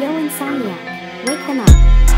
Yo Insomniac, wake them up.